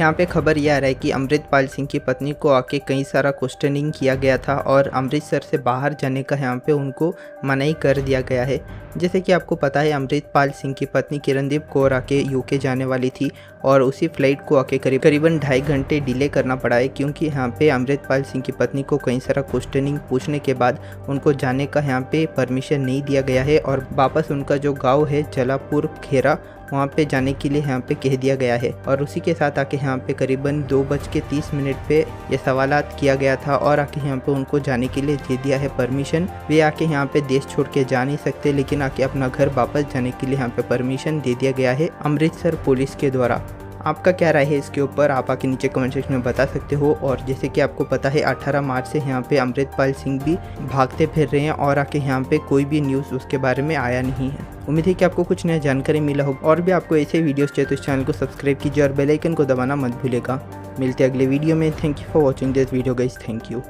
यहाँ पे खबर ये आ रहा है कि अमृतपाल सिंह की पत्नी को आके कई सारा क्वेश्चनिंग किया गया था और अमृतसर से बाहर जाने का यहाँ पे उनको मनाही कर दिया गया है। जैसे कि आपको पता है, अमृतपाल सिंह की पत्नी किरणदीप कौर आके यूके जाने वाली थी और उसी फ़्लाइट को आके करीब करीबन ढाई घंटे डिले करना पड़ा है क्योंकि यहाँ पे अमृतपाल सिंह की पत्नी को कई सारा क्वेश्चनिंग पूछने के बाद उनको जाने का यहाँ पे परमिशन नहीं दिया गया है और वापस उनका जो गाँव है जलापुर खेरा वहाँ पे जाने के लिए यहाँ पे कह दिया गया है और उसी के साथ आके यहाँ पे करीबन दो बज के तीस मिनट पे ये सवाल किया गया था और आके यहाँ पे उनको जाने के लिए दे दिया है परमिशन वे आके यहाँ पे देश छोड़ के जा नहीं सकते, लेकिन आके अपना घर वापस जाने के लिए यहाँ पे परमिशन दे दिया गया है अमृतसर पुलिस के द्वारा। आपका क्या राय है इसके ऊपर? आप आके नीचे कमेंट सेक्शन में बता सकते हो। और जैसे कि आपको पता है 18 मार्च से यहाँ पे अमृतपाल सिंह भी भागते फिर रहे हैं और आके यहाँ पे कोई भी न्यूज़ उसके बारे में आया नहीं है। उम्मीद है कि आपको कुछ नया जानकारी मिला हो। और भी आपको ऐसे वीडियोस चाहिए तो इस चैनल को सब्सक्राइब कीजिए और बेलाइकन को दबाना मत भूलेगा मिलते अगले वीडियो में। Thank you for watching this video guys thank you